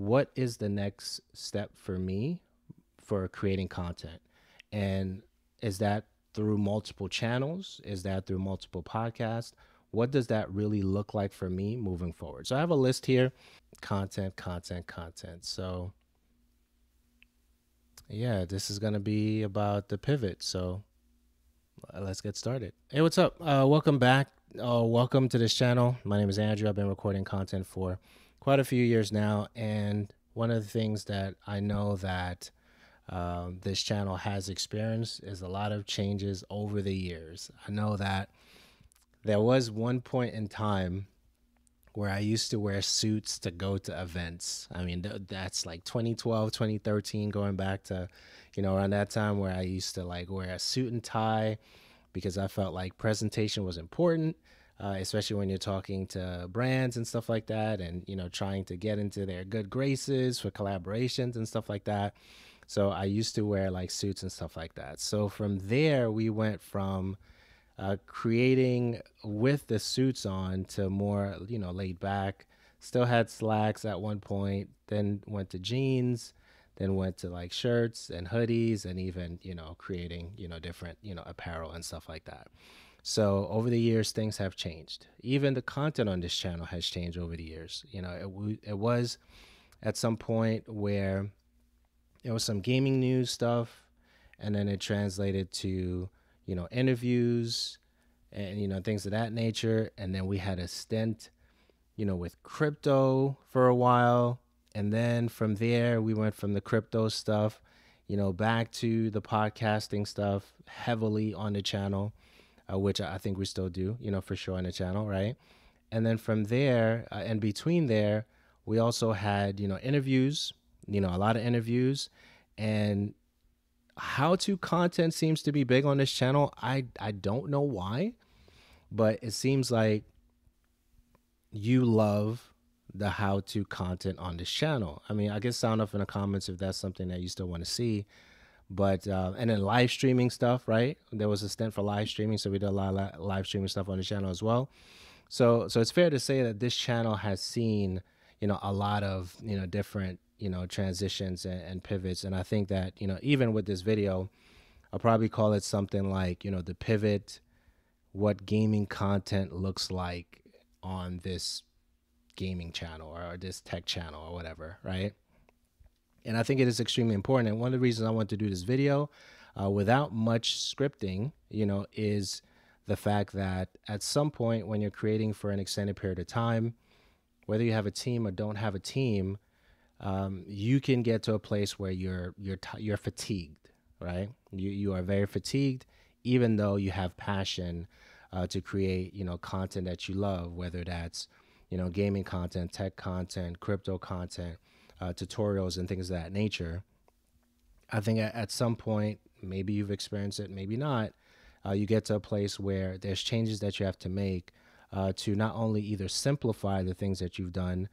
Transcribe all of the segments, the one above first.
what is the next step for me for creating content? And is that through multiple channels? Is that through multiple podcasts? What does that really look like for me moving forward? So I have a list here content, content, content. So yeah, this is going to be about the pivot. So uh, let's get started. Hey, what's up? Uh, welcome back. Uh, welcome to this channel. My name is Andrew. I've been recording content for quite a few years now. And one of the things that I know that um, this channel has experienced is a lot of changes over the years. I know that there was one point in time where I used to wear suits to go to events. I mean, th- that's like 2012, 2013, going back to, you know, around that time where I used to like wear a suit and tie because I felt like presentation was important, uh, especially when you're talking to brands and stuff like that, and you know, trying to get into their good graces for collaborations and stuff like that. So I used to wear like suits and stuff like that. So from there, we went from uh, creating with the suits on to more, you know, laid back. Still had slacks at one point, then went to jeans, then went to like shirts and hoodies, and even, you know, creating, you know, different, you know, apparel and stuff like that. So over the years, things have changed. Even the content on this channel has changed over the years. You know, it, it was at some point where it was some gaming news stuff, and then it translated to you know, interviews and, you know, things of that nature. And then we had a stint, you know, with crypto for a while. And then from there, we went from the crypto stuff, you know, back to the podcasting stuff heavily on the channel, uh, which I think we still do, you know, for sure on the channel, right? And then from there, uh, and between there, we also had, you know, interviews, you know, a lot of interviews. And how to content seems to be big on this channel. I I don't know why, but it seems like you love the how to content on this channel. I mean, I guess sound off in the comments if that's something that you still want to see. But uh, and then live streaming stuff, right? There was a stint for live streaming, so we did a lot of live streaming stuff on the channel as well. So so it's fair to say that this channel has seen you know a lot of you know different you know transitions and, and pivots and i think that you know even with this video i'll probably call it something like you know the pivot what gaming content looks like on this gaming channel or this tech channel or whatever right and i think it is extremely important and one of the reasons i want to do this video uh, without much scripting you know is the fact that at some point when you're creating for an extended period of time whether you have a team or don't have a team um, you can get to a place where you're you're you're fatigued, right? You you are very fatigued, even though you have passion uh, to create you know content that you love, whether that's you know gaming content, tech content, crypto content, uh, tutorials, and things of that nature. I think at, some point, maybe you've experienced it, maybe not. Uh, you get to a place where there's changes that you have to make uh, to not only either simplify the things that you've done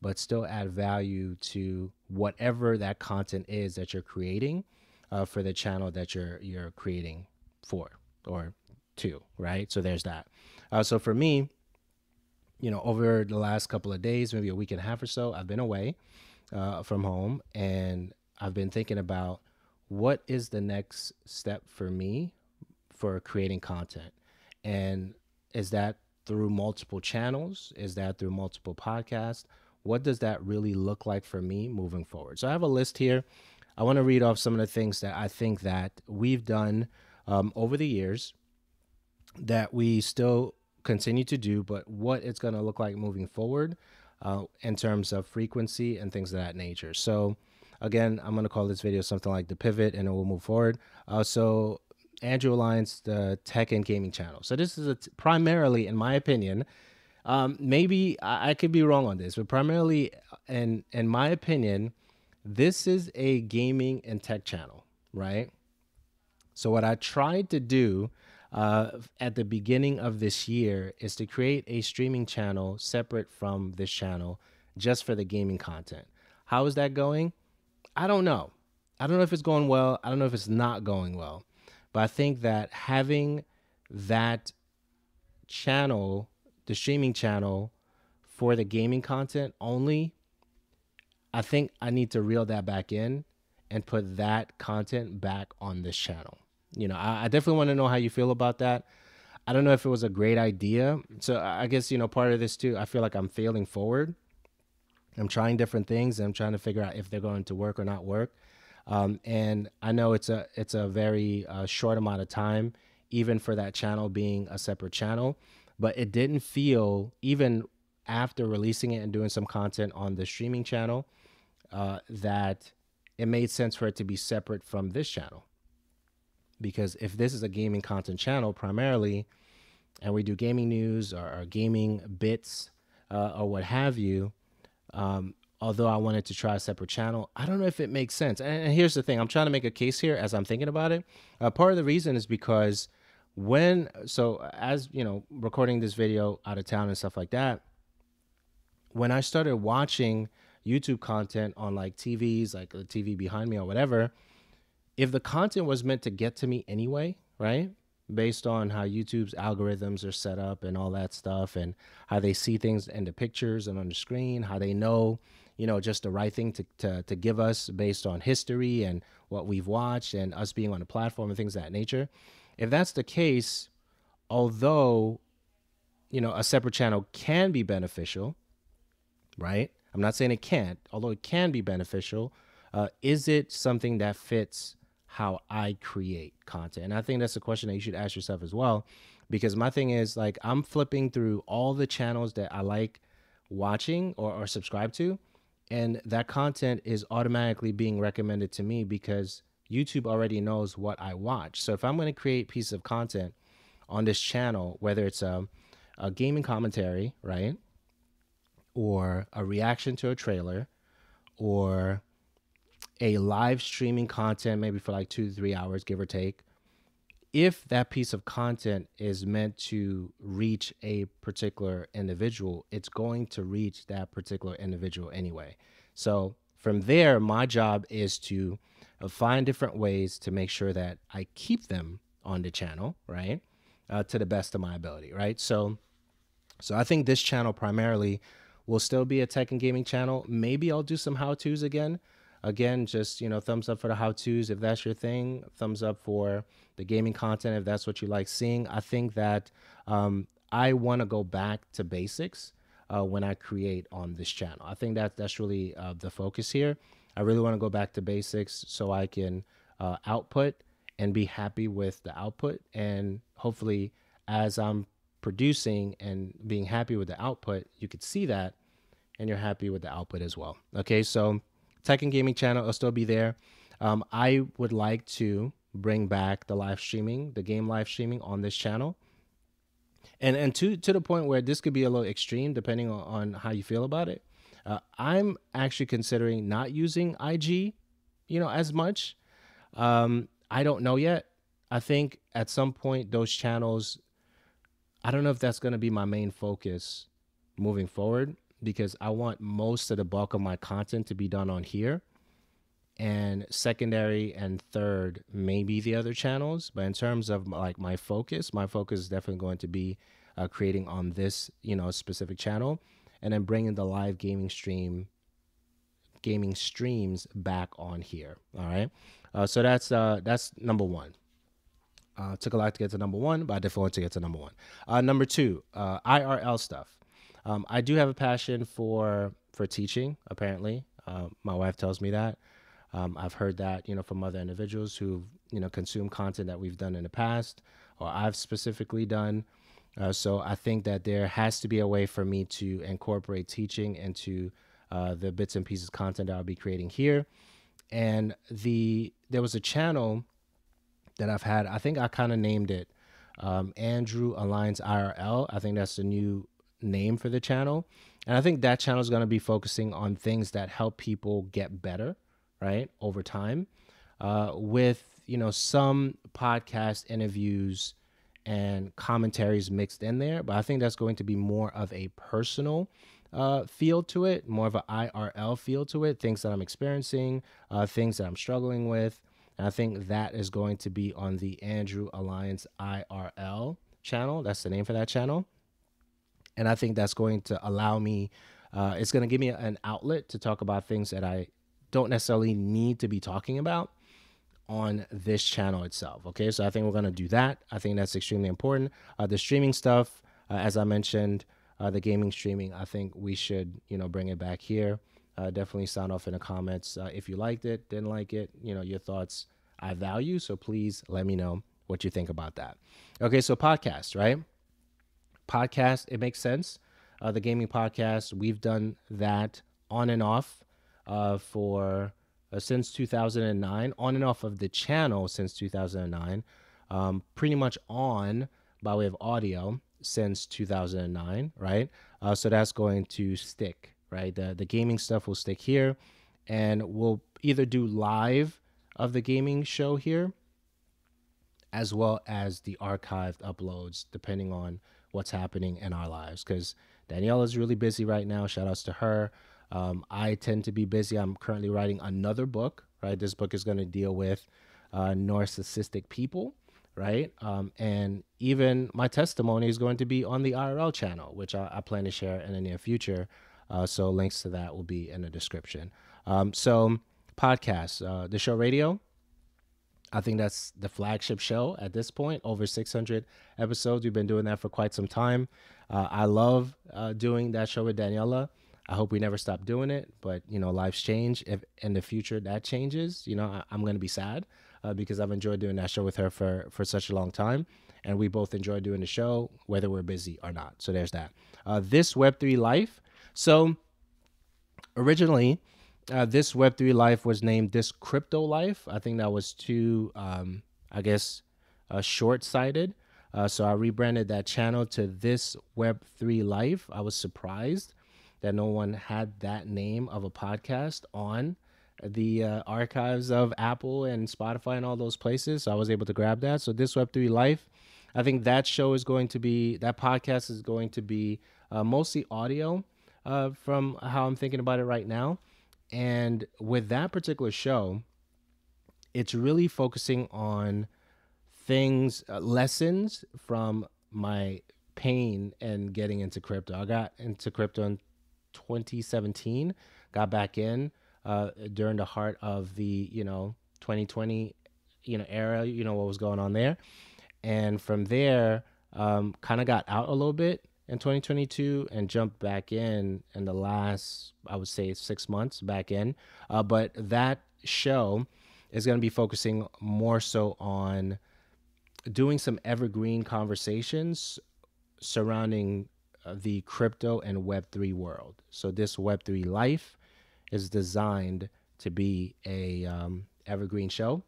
but still add value to whatever that content is that you're creating uh, for the channel that you're you're creating for or to, right? So there's that. Uh, so for me, you know, over the last couple of days, maybe a week and a half or so, I've been away uh, from home, and I've been thinking about what is the next step for me for creating content, and is that through multiple channels? Is that through multiple podcasts? what does that really look like for me moving forward? So I have a list here. I want to read off some of the things that I think that we've done um, over the years that we still continue to do, but what it's going to look like moving forward uh, in terms of frequency and things of that nature. So again, I'm going to call this video something like the pivot and then we'll move forward. Uh, so Andrew Alliance, the tech and gaming channel. So this is primarily, in my opinion, um, maybe I, I could be wrong on this, but primarily, in in my opinion, this is a gaming and tech channel, right? So what I tried to do uh, at the beginning of this year is to create a streaming channel separate from this channel, just for the gaming content. How is that going? I don't know. I don't know if it's going well. I don't know if it's not going well. But I think that having that channel the streaming channel for the gaming content only, I think I need to reel that back in and put that content back on this channel. You know, I, I definitely want to know how you feel about that. I don't know if it was a great idea. So I guess, you know, part of this too, I feel like I'm failing forward. I'm trying different things. I'm trying to figure out if they're going to work or not work. Um, and I know it's a it's a very uh, short amount of time, even for that channel being a separate channel. But it didn't feel even after releasing it and doing some content on the streaming channel uh, that it made sense for it to be separate from this channel. Because if this is a gaming content channel primarily, and we do gaming news or, or gaming bits uh, or what have you, um, although I wanted to try a separate channel, I don't know if it makes sense. And, and here's the thing I'm trying to make a case here as I'm thinking about it. Uh, part of the reason is because when, so as you know, recording this video out of town and stuff like that, when I started watching YouTube content on like TVs, like the TV behind me or whatever, if the content was meant to get to me anyway, right? Based on how YouTube's algorithms are set up and all that stuff, and how they see things in the pictures and on the screen, how they know, you know, just the right thing to, to, to give us based on history and what we've watched and us being on the platform and things of that nature. If that's the case, although, you know, a separate channel can be beneficial, right? I'm not saying it can't, although it can be beneficial. Uh, is it something that fits how I create content? And I think that's a question that you should ask yourself as well. Because my thing is, like, I'm flipping through all the channels that I like watching or, or subscribe to, and that content is automatically being recommended to me because YouTube already knows what I watch. So if I'm going to create piece of content on this channel, whether it's a, a gaming commentary, right? or a reaction to a trailer or a live streaming content, maybe for like two to three hours, give or take, if that piece of content is meant to reach a particular individual, it's going to reach that particular individual anyway. So from there, my job is to uh, find different ways to make sure that I keep them on the channel, right? Uh, to the best of my ability, right? So, so I think this channel primarily will still be a tech and gaming channel. Maybe I'll do some how to's again. Again, just you know, thumbs up for the how to's if that's your thing. Thumbs up for the gaming content if that's what you like seeing. I think that um, I want to go back to basics uh, when I create on this channel. I think that that's really uh, the focus here. I really want to go back to basics so I can uh, output and be happy with the output. And hopefully, as I'm producing and being happy with the output, you could see that and you're happy with the output as well. Okay, so Tech and Gaming channel will still be there. Um, I would like to bring back the live streaming, the game live streaming on this channel. And and to to the point where this could be a little extreme depending on, on how you feel about it. Uh, I'm actually considering not using IG, you know, as much. Um, I don't know yet. I think at some point those channels I don't know if that's going to be my main focus moving forward because I want most of the bulk of my content to be done on here. And secondary and third, maybe the other channels. But in terms of like my focus, my focus is definitely going to be uh, creating on this, you know, specific channel, and then bringing the live gaming stream, gaming streams back on here. All right. Uh, so that's uh, that's number one. Uh, took a lot to get to number one, but I definitely want to get to number one. Uh, number two, uh, IRL stuff. Um, I do have a passion for for teaching. Apparently, uh, my wife tells me that. Um, I've heard that you know from other individuals who you know consume content that we've done in the past, or I've specifically done. Uh, so I think that there has to be a way for me to incorporate teaching into uh, the bits and pieces content I'll be creating here. And the there was a channel that I've had. I think I kind of named it um, Andrew Alliance IRL. I think that's the new name for the channel. And I think that channel is going to be focusing on things that help people get better, right, over time, uh, with you know some podcast interviews and commentaries mixed in there. But I think that's going to be more of a personal uh, feel to it, more of an IRL feel to it, things that I'm experiencing, uh, things that I'm struggling with. And I think that is going to be on the Andrew Alliance IRL channel. That's the name for that channel. And I think that's going to allow me Uh, it's going to give me an outlet to talk about things that I don't necessarily need to be talking about on this channel itself. Okay, so I think we're going to do that. I think that's extremely important. Uh, the streaming stuff, uh, as I mentioned, uh, the gaming streaming, I think we should, you know, bring it back here. Uh, definitely sound off in the comments uh, if you liked it, didn't like it, you know, your thoughts I value. So please let me know what you think about that. Okay, so podcast, right? Podcast, it makes sense. Uh, the gaming podcast, we've done that on and off uh, for uh, since 2009, on and off of the channel since 2009, um, pretty much on by way of audio since 2009, right? Uh, so that's going to stick, right? The the gaming stuff will stick here, and we'll either do live of the gaming show here, as well as the archived uploads, depending on what's happening in our lives. Because Danielle is really busy right now. Shout outs to her. Um, I tend to be busy. I'm currently writing another book, right? This book is going to deal with uh, narcissistic people, right? Um, and even my testimony is going to be on the IRL channel, which I, I plan to share in the near future. Uh, so links to that will be in the description. Um, so podcasts, uh, the show radio. I think that's the flagship show at this point. Over 600 episodes. We've been doing that for quite some time. Uh, I love uh, doing that show with Daniela. I hope we never stop doing it. But you know, lives change. If in the future that changes, you know, I, am going to be sad uh, because I've enjoyed doing that show with her for for such a long time, and we both enjoy doing the show whether we're busy or not. So there's that. Uh, this Web three life. So originally, uh, this Web three life was named this Crypto Life. I think that was too, um, I guess, uh, short sighted. Uh, so I rebranded that channel to this Web three Life. I was surprised that no one had that name of a podcast on the uh, archives of Apple and Spotify and all those places. So I was able to grab that. So this Web3 Life, I think that show is going to be, that podcast is going to be uh, mostly audio uh, from how I'm thinking about it right now. And with that particular show, it's really focusing on things, uh, lessons from my pain and getting into crypto. I got into crypto in 2017. Got back in uh, during the heart of the you know 2020 you know era. You know what was going on there, and from there, um, kind of got out a little bit in 2022 and jumped back in in the last I would say six months back in. Uh, but that show is going to be focusing more so on doing some evergreen conversations surrounding uh, the crypto and Web3 world. So this Web3 life is designed to be a um, evergreen show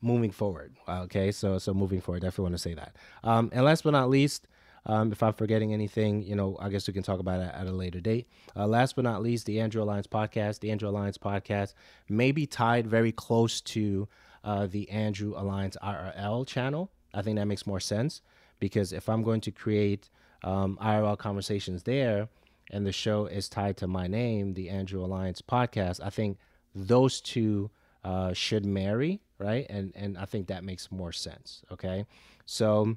moving forward. Okay, so so moving forward, definitely want to say that. Um, and last but not least, um, if I'm forgetting anything, you know, I guess we can talk about it at a later date. Uh, last but not least, the Andrew Alliance podcast. The Andrew Alliance podcast may be tied very close to uh, the Andrew Alliance IRL channel. I think that makes more sense because if I'm going to create um, IRL conversations there, and the show is tied to my name, the Andrew Alliance podcast. I think those two uh, should marry, right? And and I think that makes more sense. Okay, so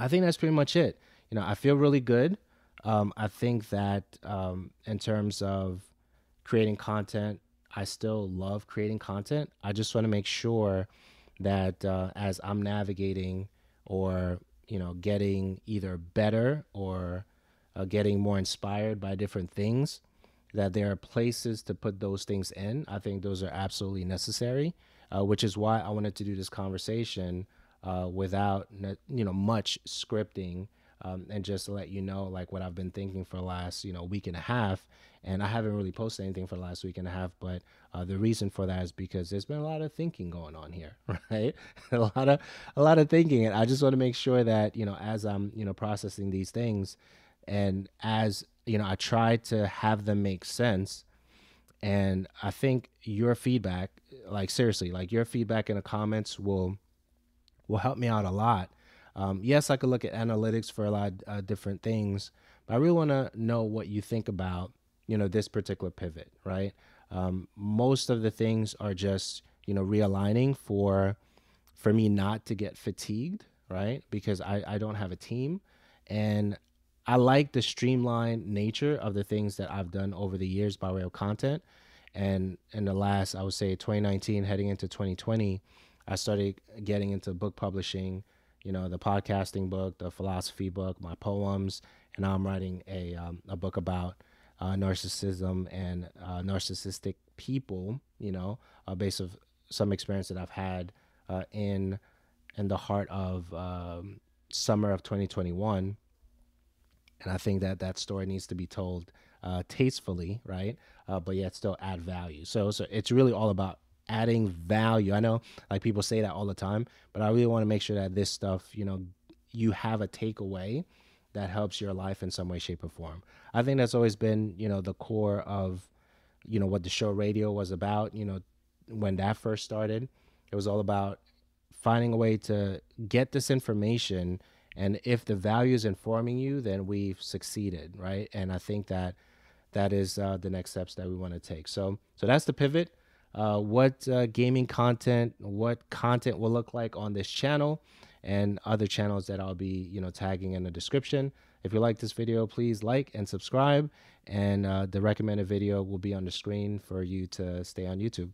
I think that's pretty much it. You know, I feel really good. Um, I think that um, in terms of creating content, I still love creating content. I just want to make sure that uh, as I'm navigating or you know, getting either better or uh, getting more inspired by different things, that there are places to put those things in. I think those are absolutely necessary, uh, which is why I wanted to do this conversation uh, without, you know, much scripting um, and just to let you know like what I've been thinking for the last you know week and a half. And I haven't really posted anything for the last week and a half, but uh, the reason for that is because there's been a lot of thinking going on here, right? a lot of a lot of thinking, and I just want to make sure that you know as I'm you know processing these things, and as you know I try to have them make sense. And I think your feedback, like seriously, like your feedback in the comments will will help me out a lot um, yes, I could look at analytics for a lot of uh, different things, but I really want to know what you think about, you know, this particular pivot, right? Um, most of the things are just, you know, realigning for, for me not to get fatigued, right? Because I, I don't have a team and I like the streamlined nature of the things that I've done over the years by way of content. And in the last, I would say 2019, heading into 2020, I started getting into book publishing, you know, the podcasting book, the philosophy book, my poems, and now I'm writing a, um, a book about uh, narcissism and uh, narcissistic people, you know, uh, based of some experience that I've had uh, in in the heart of um, summer of 2021. And I think that that story needs to be told uh, tastefully, right? Uh, but yet still add value. So, so it's really all about adding value. I know like people say that all the time, but I really want to make sure that this stuff, you know, you have a takeaway that helps your life in some way, shape, or form. I think that's always been, you know, the core of, you know, what the show radio was about. You know, when that first started, it was all about finding a way to get this information. And if the value is informing you, then we've succeeded, right? And I think that that is uh, the next steps that we want to take. So, so that's the pivot. Uh, what uh, gaming content, what content will look like on this channel, and other channels that I'll be, you know, tagging in the description. If you like this video, please like and subscribe. And uh, the recommended video will be on the screen for you to stay on YouTube.